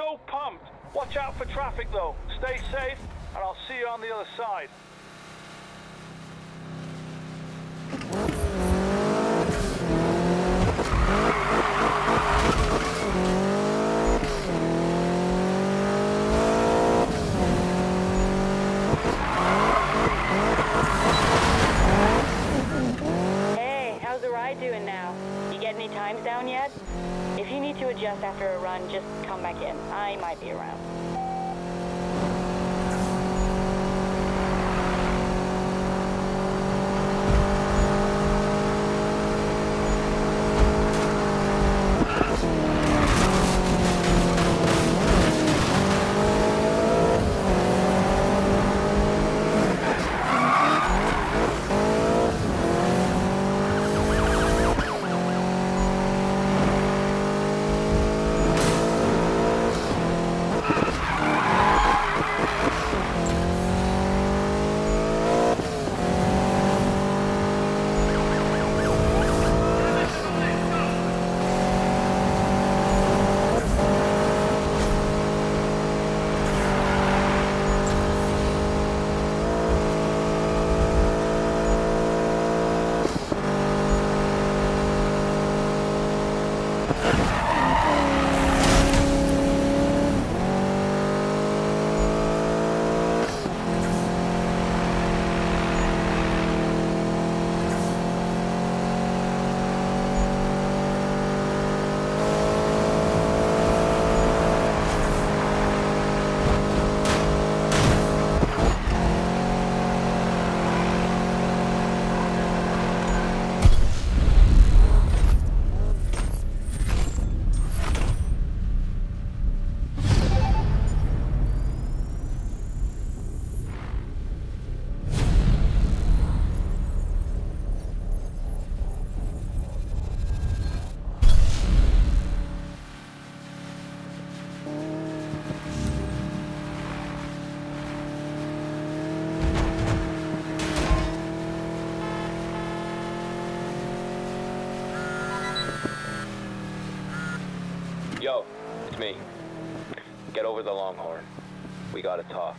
so pumped. Watch out for traffic though. Stay safe, and I'll see you on the other side. Adjust after a run, just come back in. I might be around. Get over the Longhorn. We gotta talk.